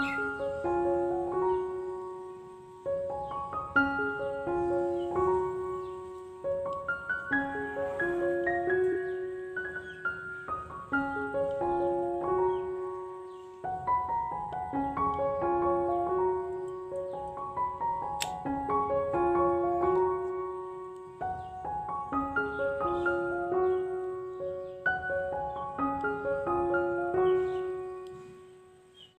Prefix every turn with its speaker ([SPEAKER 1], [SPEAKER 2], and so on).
[SPEAKER 1] you.